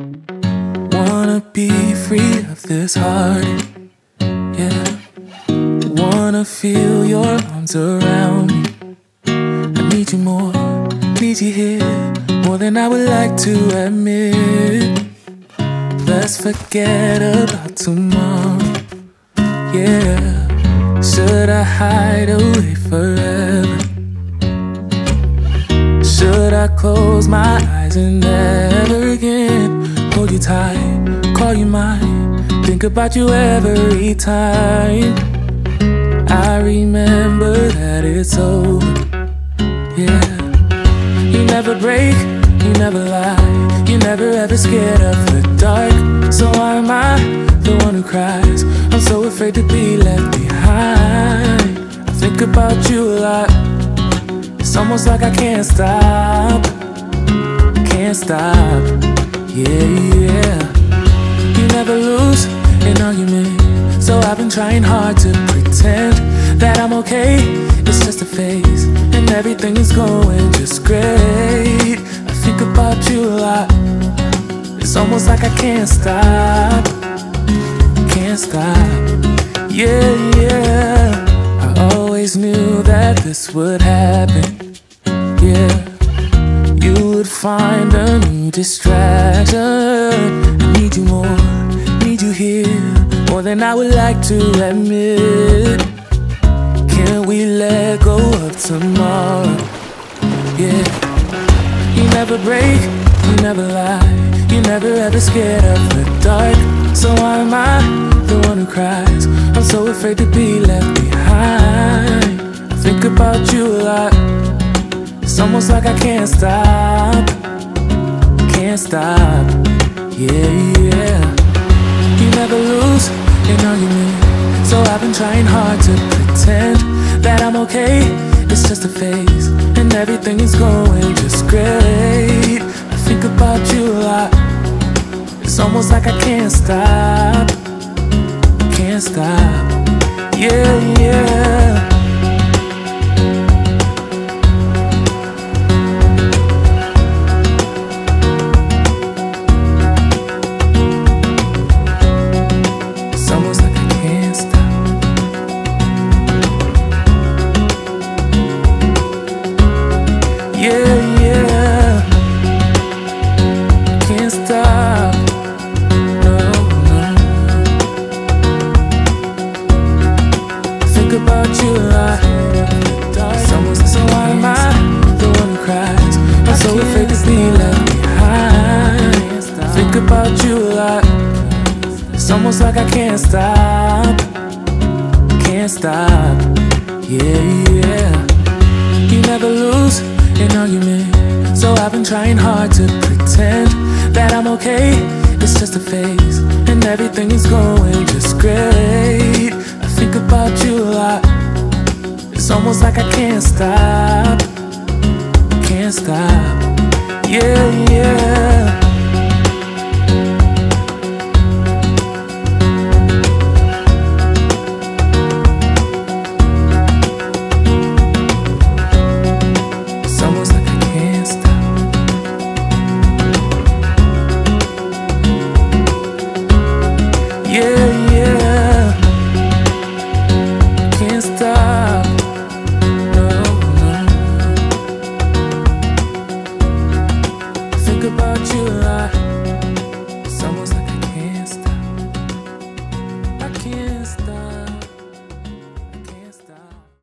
Wanna be free of this heart, yeah. Wanna feel your arms around me. I need you more, need you here, more than I would like to admit. Let's forget about tomorrow, yeah. Should I hide away forever? Should I close my eyes and you tight, call you mine, think about you every time? I remember that it's over, yeah. You never break, you never lie, you never ever scared of the dark. So why am I the one who cries? I'm so afraid to be left behind. I think about you a lot. It's almost like I can't stop, can't stop. Yeah, yeah. You never lose an argument, so I've been trying hard to pretend that I'm okay. It's just a phase, and everything is going just great. I think about you a lot. It's almost like I can't stop, can't stop. Yeah, yeah. I always knew that this would happen. Yeah, you would find distraction. I need you more, need you here, more than I would like to admit. Can we let go of tomorrow? Yeah, you never break, you never lie, you never ever scared of the dark. So why am I the one who cries? I'm so afraid to be left behind. I think about you a lot. It's almost like I can't stop, can't stop. Yeah, yeah. You never lose an argument, so I've been trying hard to pretend that I'm okay. It's just a phase, and everything is going just great. I think about you a lot. It's almost like I can't stop, can't stop. Yeah, yeah. Think about you a lot. Someone says, so why am I the one who cries? I'm so afraid to be left behind. Think about you a lot. It's almost like I can't stop, can't stop. Yeah, yeah. You never lose an argument, so I've been trying hard to pretend that I'm okay. It's just a phase, and everything is going It's almost like I can't stop, can't stop. Yeah, yeah.